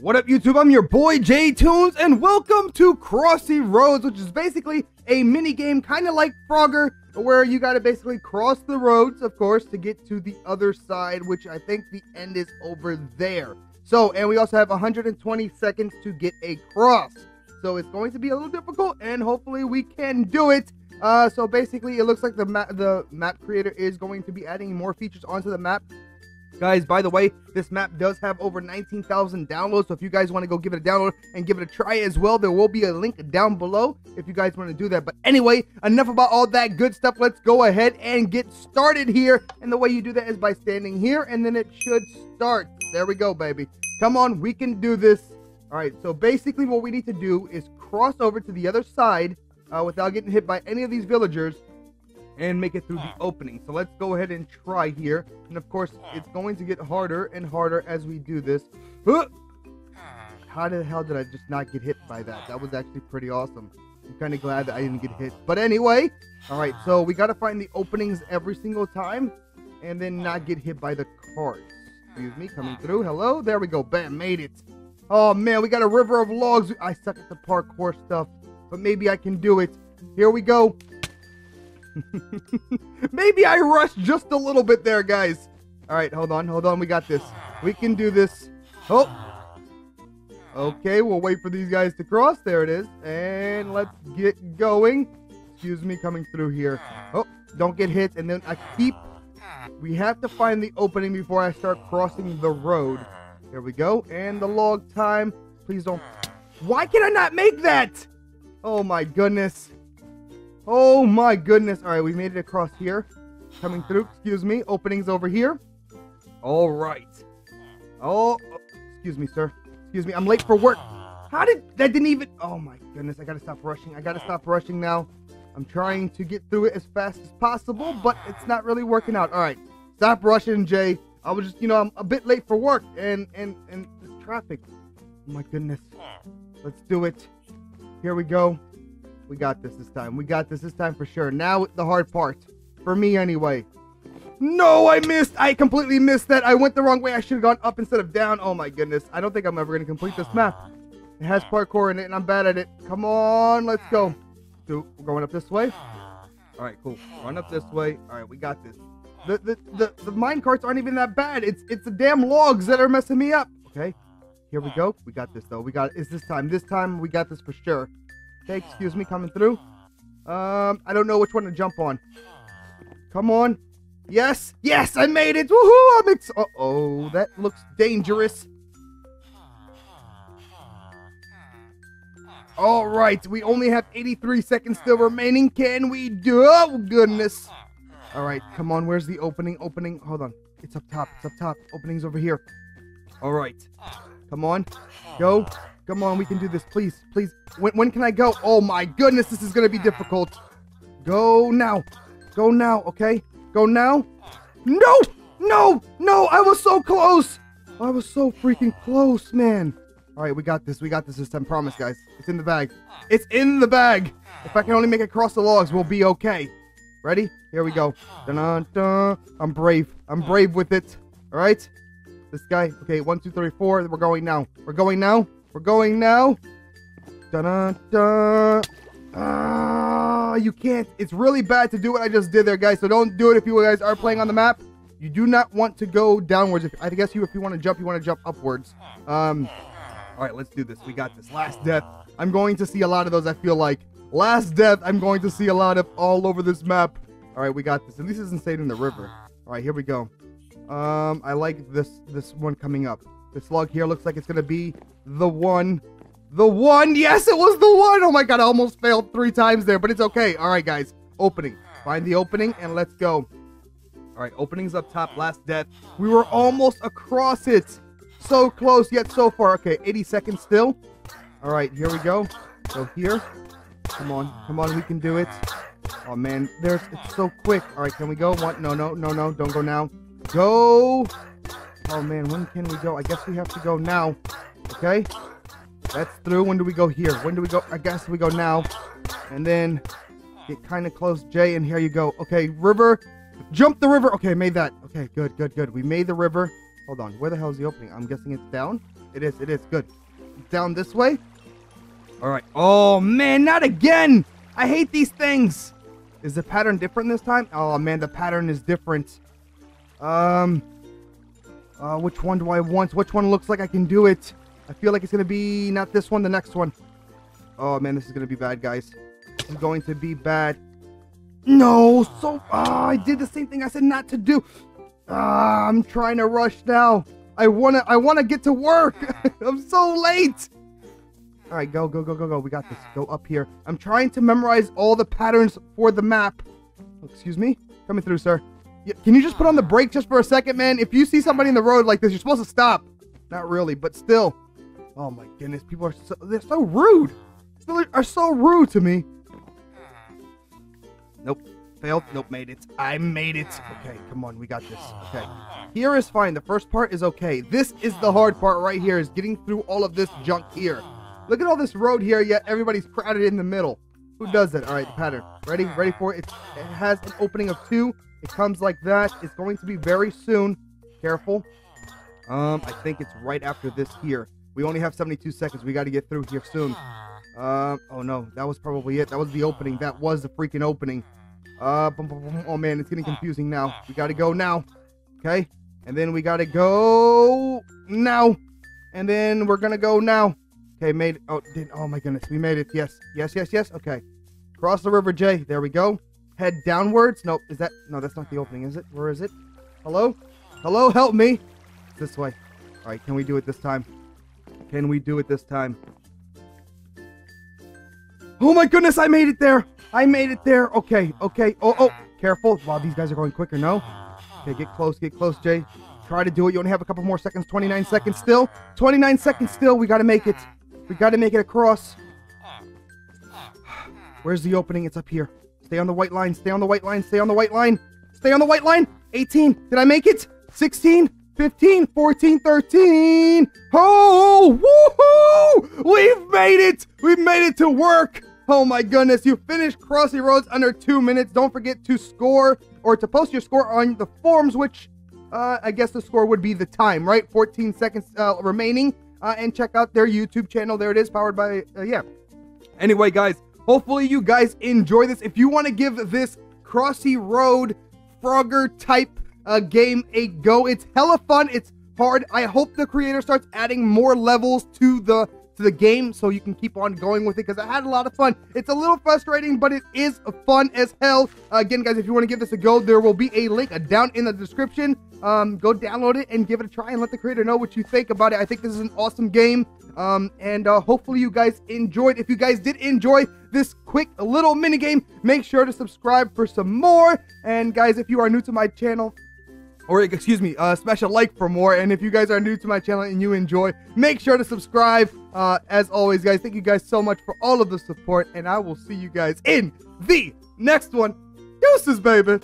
What up, YouTube? I'm your boy Jtunes, and welcome to Crossy Roads, which is basically a mini game, kind of like Frogger, where you got to basically cross the roads, of course, to get to the other side, which I think the end is over there. So, and we also have 120 seconds to get across. So it's going to be a little difficult, and hopefully we can do it. Uh, so basically, it looks like the map, the map creator is going to be adding more features onto the map Guys, by the way, this map does have over 19,000 downloads, so if you guys want to go give it a download and give it a try as well, there will be a link down below if you guys want to do that. But anyway, enough about all that good stuff. Let's go ahead and get started here. And the way you do that is by standing here, and then it should start. There we go, baby. Come on, we can do this. All right, so basically what we need to do is cross over to the other side uh, without getting hit by any of these villagers and make it through the hmm. opening. So let's go ahead and try here. And of course, hmm. it's going to get harder and harder as we do this. Hmm. How the hell did I just not get hit by that? That was actually pretty awesome. I'm kind of glad that I didn't get hit. But anyway, all right, so we got to find the openings every single time and then not get hit by the carts. Excuse me, coming through. Hello? There we go. Bam, made it. Oh, man, we got a river of logs. I suck at the parkour stuff, but maybe I can do it. Here we go. Maybe I rushed just a little bit there, guys. All right, hold on, hold on. We got this. We can do this. Oh. Okay, we'll wait for these guys to cross. There it is. And let's get going. Excuse me, coming through here. Oh, don't get hit. And then I keep... We have to find the opening before I start crossing the road. There we go. And the log time. Please don't... Why can I not make that? Oh my goodness. Oh my goodness. All right, we made it across here. Coming through, excuse me. Openings over here. All right. Oh, excuse me, sir. Excuse me, I'm late for work. How did, that didn't even, oh my goodness, I gotta stop rushing. I gotta stop rushing now. I'm trying to get through it as fast as possible, but it's not really working out. All right, stop rushing, Jay. I was just, you know, I'm a bit late for work and, and, and the traffic. Oh my goodness. Let's do it. Here we go. We got this this time. We got this this time for sure. Now the hard part. For me anyway. No, I missed. I completely missed that. I went the wrong way. I should have gone up instead of down. Oh my goodness. I don't think I'm ever going to complete this map. It has parkour in it and I'm bad at it. Come on, let's go. So we're going up this way. All right, cool. Run up this way. All right, we got this. The the the, the mine carts aren't even that bad. It's it's the damn logs that are messing me up. Okay. Here we go. We got this though. We got it's this time. This time we got this for sure. Okay, excuse me, coming through. Um, I don't know which one to jump on. Come on. Yes, yes, I made it. Woohoo! I'm ex- Uh-oh, that looks dangerous. All right, we only have 83 seconds still remaining. Can we do? Oh goodness! All right, come on. Where's the opening? Opening. Hold on. It's up top. It's up top. Opening's over here. All right. Come on. Go. Come on, we can do this. Please, please. When, when can I go? Oh my goodness, this is going to be difficult. Go now. Go now, okay? Go now. No! No! No! I was so close! I was so freaking close, man. All right, we got this. We got this this time. Promise, guys. It's in the bag. It's in the bag. If I can only make it across the logs, we'll be okay. Ready? Here we go. Dun -dun -dun. I'm brave. I'm brave with it. All right? This guy. Okay, one, two, three, four. We're going now. We're going now. We're going now. Dun dun dun. Ah, you can't. It's really bad to do what I just did there, guys. So don't do it if you guys are playing on the map. You do not want to go downwards. If, I guess you, if you want to jump, you want to jump upwards. Um, all right, let's do this. We got this. Last death. I'm going to see a lot of those. I feel like last death. I'm going to see a lot of all over this map. All right, we got this. And this isn't staying in the river. All right, here we go. Um, I like this this one coming up. This log here looks like it's gonna be the one. The one! Yes, it was the one! Oh my god, I almost failed three times there, but it's okay. Alright, guys. Opening. Find the opening and let's go. Alright, opening's up top. Last death. We were almost across it. So close, yet so far. Okay, 80 seconds still. Alright, here we go. So here. Come on. Come on, we can do it. Oh man, there's it's so quick. Alright, can we go? One no no no no, don't go now. Go! Oh man, when can we go? I guess we have to go now. Okay? That's through. When do we go here? When do we go? I guess we go now. And then get kind of close, Jay, and here you go. Okay, river. Jump the river. Okay, made that. Okay, good, good, good. We made the river. Hold on. Where the hell is the opening? I'm guessing it's down. it is. It is. Good. Down this way. All right. Oh, man, not again. I hate these things. Is the pattern different this time? Oh, man, the pattern is different. Um, uh, which one do I want? Which one looks like I can do it? I feel like it's going to be not this one, the next one. Oh, man, this is going to be bad, guys. This is going to be bad. No, so oh, I did the same thing I said not to do. Ah, I'm trying to rush now. I wanna I wanna get to work. I'm so late. All right, go go go go go. We got this. Go up here. I'm trying to memorize all the patterns for the map. Excuse me. Coming through, sir. Can you just put on the brake just for a second, man? If you see somebody in the road like this, you're supposed to stop. Not really, but still. Oh my goodness, people are so they're so rude. They are so rude to me. Nope. Failed. Nope, made it. I made it. Okay, come on, we got this. Okay. Here is fine. The first part is okay. This is the hard part right here, is getting through all of this junk here. Look at all this road here, yet everybody's crowded in the middle. Who does that? All right, the pattern. Ready? Ready for it? it has an opening of two. It comes like that. It's going to be very soon. Careful. Um, I think it's right after this here. We only have 72 seconds. We got to get through here soon. Uh, oh no, that was probably it. That was the opening. That was the freaking opening. Uh, boom, boom, boom. oh man, it's getting confusing now. We gotta go now. Okay, and then we gotta go now, and then we're gonna go now. Okay, made. Oh, did, oh my goodness, we made it. Yes, yes, yes, yes. Okay, cross the river, Jay. There we go. Head downwards. Nope, is that? No, that's not the opening, is it? Where is it? Hello, hello, help me. this way. All right, can we do it this time? Can we do it this time? Oh my goodness, I made it there. I made it there. Okay, okay. Oh, oh, careful. Wow, these guys are going quicker, no? Okay, get close, get close, Jay. Try to do it. You only have a couple more seconds. 29 seconds still. 29 seconds still. We got to make it. We got to make it across. Where's the opening? It's up here. Stay on the white line. Stay on the white line. Stay on the white line. Stay on the white line. 18. Did I make it? 16. 15, 14, 13. Oh, woohoo! We've made it! We've made it to work! Oh my goodness, you finished Crossy Roads under two minutes. Don't forget to score or to post your score on the forms, which uh, I guess the score would be the time, right? 14 seconds uh, remaining. Uh, and check out their YouTube channel. There it is, powered by, uh, yeah. Anyway, guys, hopefully you guys enjoy this. If you want to give this Crossy Road Frogger type uh, game a go, it's hella fun. It's hard. I hope the creator starts adding more levels to the to the game so you can keep on going with it because I had a lot of fun. It's a little frustrating, but it is fun as hell. Uh, again, guys, if you want to give this a go, there will be a link down in the description. Um, go download it and give it a try and let the creator know what you think about it. I think this is an awesome game. Um, and uh, hopefully you guys enjoyed. If you guys did enjoy this quick little mini game, make sure to subscribe for some more. And guys, if you are new to my channel, or excuse me, uh, smash a like for more. And if you guys are new to my channel and you enjoy, make sure to subscribe. Uh, as always, guys, thank you guys so much for all of the support, and I will see you guys in the next one. Deuces, baby.